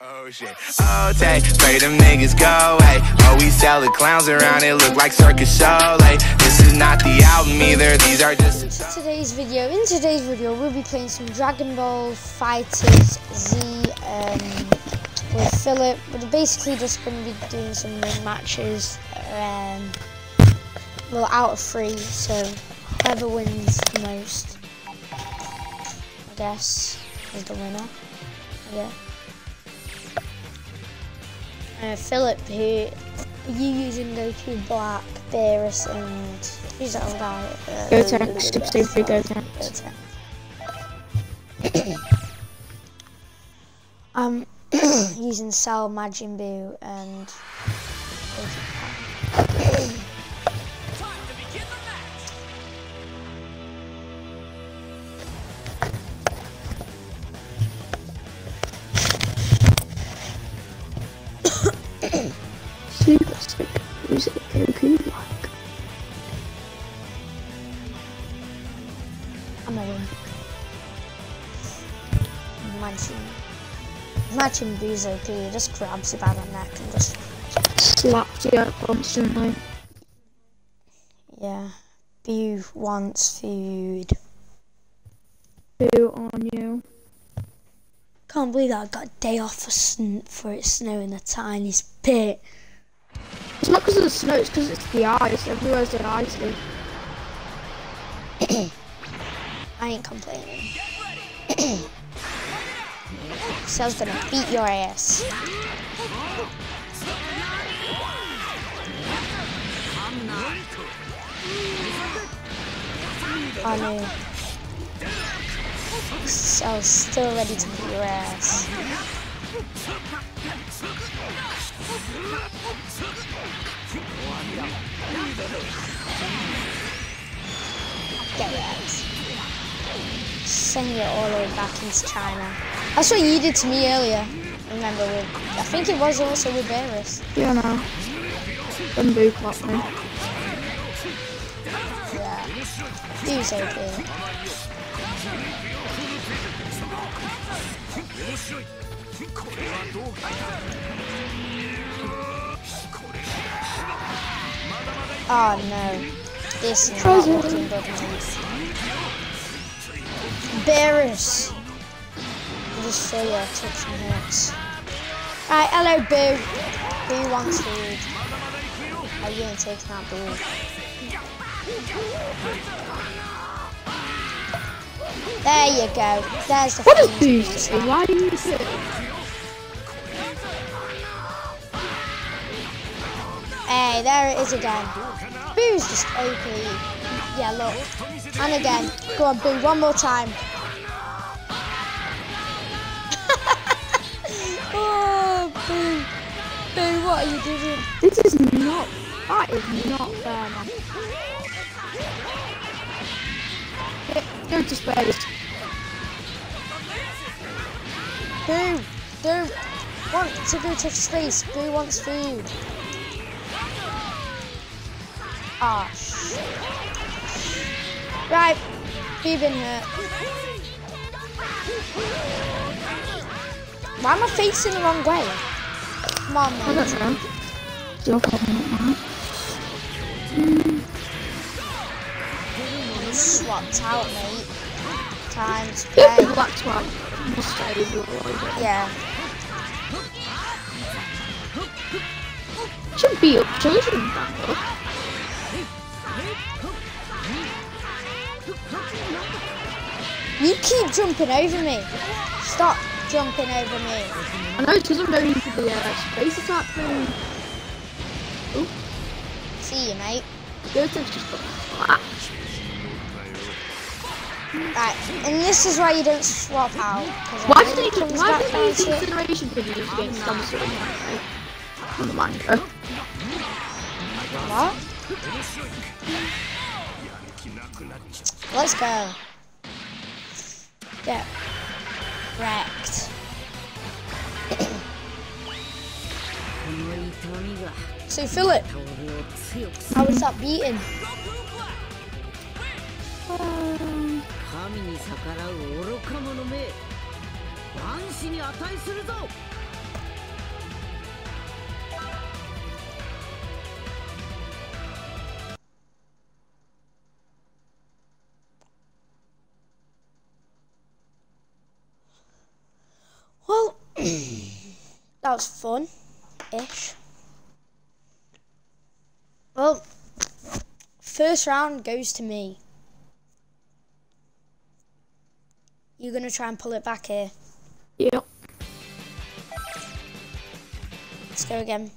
Oh shit. Oh, take, pray them niggas go away. Oh, we sell the clowns around it, look like circus show. Like, this is not the album either, these are just. Today's video, in today's video, we'll be playing some Dragon Ball Fighters Z um, with Philip. We're basically just going to be doing some ring matches. Um, well, out of three, so whoever wins the most, I guess, is the winner. Yeah. Uh, Philip, who you using Goku Black, Beerus, and who's that other guy? Uh, Goten, Super Free Goten. Goten. I'm using Cell, Majin Buu, and. Majin. Majin Buu's okay, he just grabs you by the neck and just. Slaps you out constantly. Yeah. Buu wants food. Who on you? Can't believe that I got a day off for, sn- for it snowing the tiniest bit. It's not because of the snow, it's because it's the ice. Everywhere's the icy. I ain't complaining. Cell's gonna beat your ass. Oh no. Cell's still ready to beat your ass. Get wrecked. Send it all the way back into China. That's what you did to me earlier. Remember with I think it was also with Beerus. Yeah, no. Then Buu clapped me. Yeah. Dude's okay. Oh no. This is not looking good. Beerus. I'll just show you I took some hits. Right, hello Buu. Buu wants food. Are you ain't taking that Buu. There you go. There's the What Buu boost. Why do you say? Hey, there it is again. Buu's just OP. Yeah, look. And again. Go on, Buu, one more time. What are you doing? This is not. That is not fair, man. Go- to space. Buu, Buu, want to go to space. Buu wants food. Ah, shit. Right, Buu been hurt. Why am I facing the wrong way? Come on, I mate. don't know. It's your problem. Swapped out, mate. Time to Yeah, pay. that's why. Must stay with your Yeah. Should be up. Should back up. You keep jumping over me. Stop jumping over me. I know it's because I'm into the uh, space attack thing. See you, mate. Goten's just got. Right, and this is why you don't swap out. Why did they comes why did down they to it- consideration videos against Samsung? Okay. Never mind. Oh. What? Let's go. Get wrecked. Say, Philip. How is stop beating? Well, that was fun-ish. Well, first round goes to me. You're gonna try and pull it back here. Yep. Let's go again.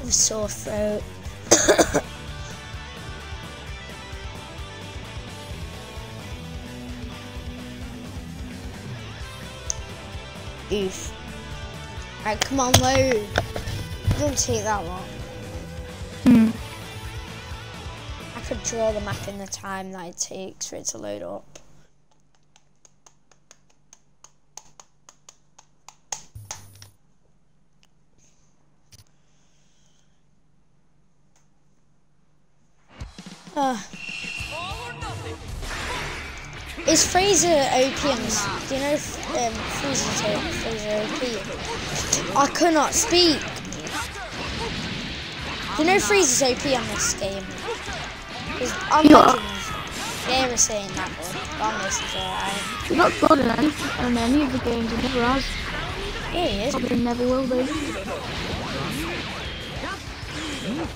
I'm a sore throat. Oof. Alright, come on, load. It doesn't take that long. Hmm. I could draw the map in the time that it takes for it to load up. Uh, is Frieza OP on this? Do you know if um, Frieza's Frieza OP? I cannot speak. Do you know Frieza's OP on this game? I'm legend. They were saying that, but this is alright. He's not good in any, any of the games. He never has. Yeah, he is. Probably never will be.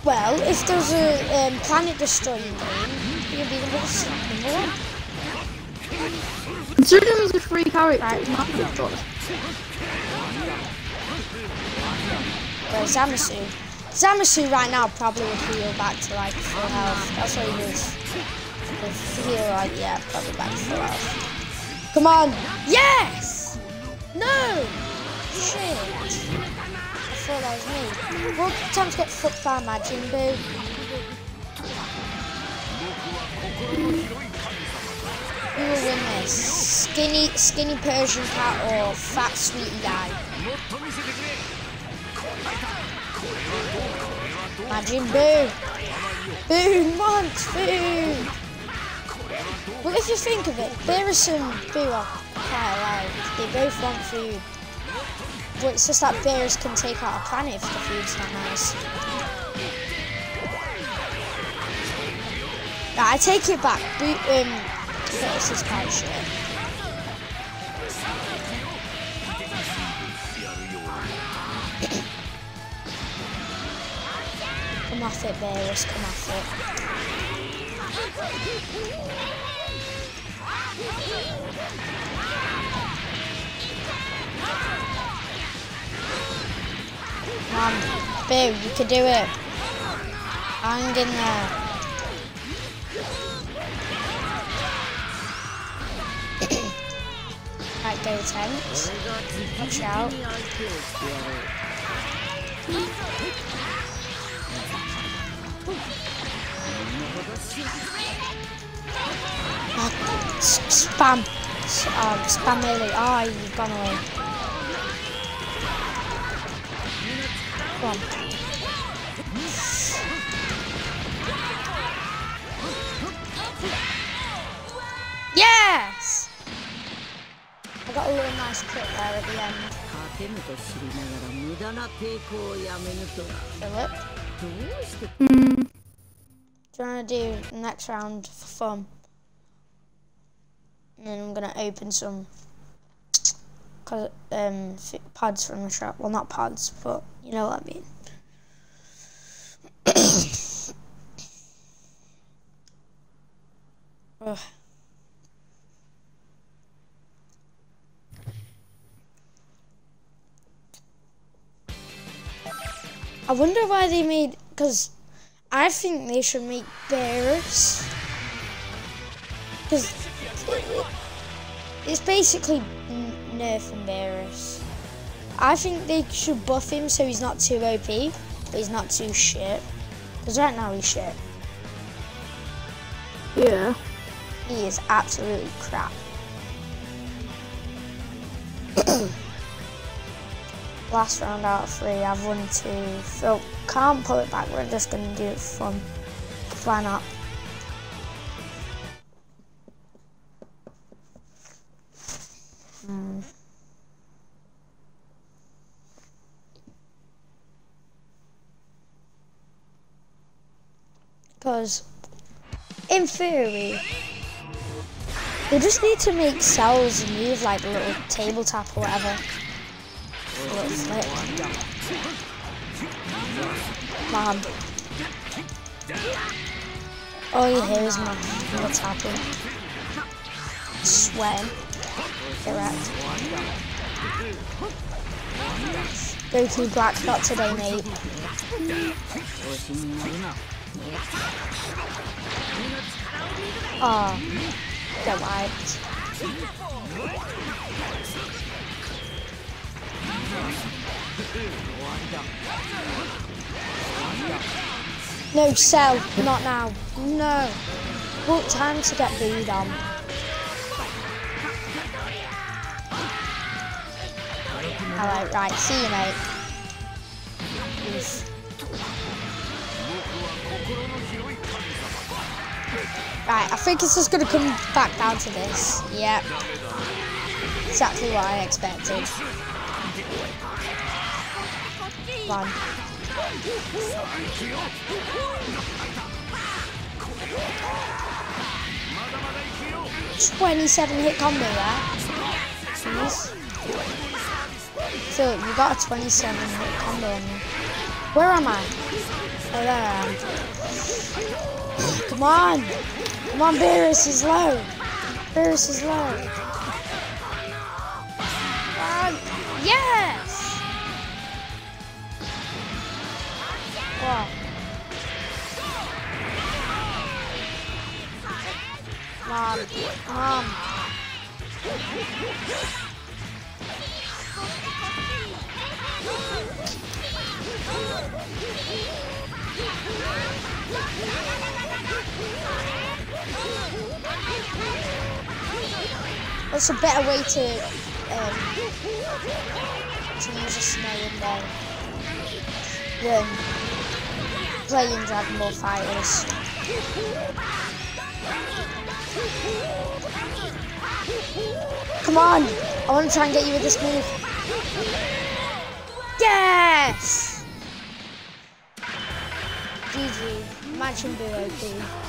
Well, if there's a um, planet destroying game, he'll be the most number one. Considering he's a free character, he's not that good. Well, Zamasu. Zamasu right now probably would heal back to like full health. That's what he does. If heal like yeah, probably back to full health. Come on! Yes! No! Shit! Thought that was me. Well, time to get fucked by Majin Buu. Who will win this? Skinny, skinny Persian cat or fat sweetie guy? Majin Buu! Boo wants food! Well, if you think of it, Beerus and Buu are quite alike. They both want food. But it's just that Beerus can take out a planet if the food's not nice. Right, I take it back. Buu, um, Beerus is quite shit. Come off it, Beerus, come off it. Come on, you can do it. Hang in there. right, go tanks. Watch out. Oh, spam. Um, spam melee. Oh, you've gone away. from. Yes! I got a little nice clip there at the end. Philip? Mm. want to do next round for fun. And then I'm going to open some 'cause, um, pods from the shop. Well, not pods, but you know what I mean. Ugh. I wonder why they made because I think they should make bears. because it's basically n- nerfing Beerus. I think they should buff him so he's not too OP, but he's not too shit. Because right now he's shit. Yeah. He is absolutely crap. Last round out of three, I've won two. So can't pull it back. We're just gonna do it from. Why not? Mm. Because, in theory, they just need to make cells move like a little tabletop or whatever. A little. Man. All you hear is my, What's happening? Swear. Correct. 32 black dot today, mate. Oh, ah. get wiped. No, Cell. Not now. No. What time to get booed on? Alright, right, see you, mate. Right, I think it's just gonna come back down to this. Yep. Exactly what I expected. Run. Twenty-seven hit combo there. Philip, you got a twenty-seven hit combo on you. Where am I? Oh, there I am. Come on! Come on, Beerus is low. Beerus is low. On. Yes! Wow. Mom, mom. What's a better way to um, to use a snow in there than playing Dragon Ball Fighters? Come on! I want to try and get you with this move. Yes! GG. And duo, please.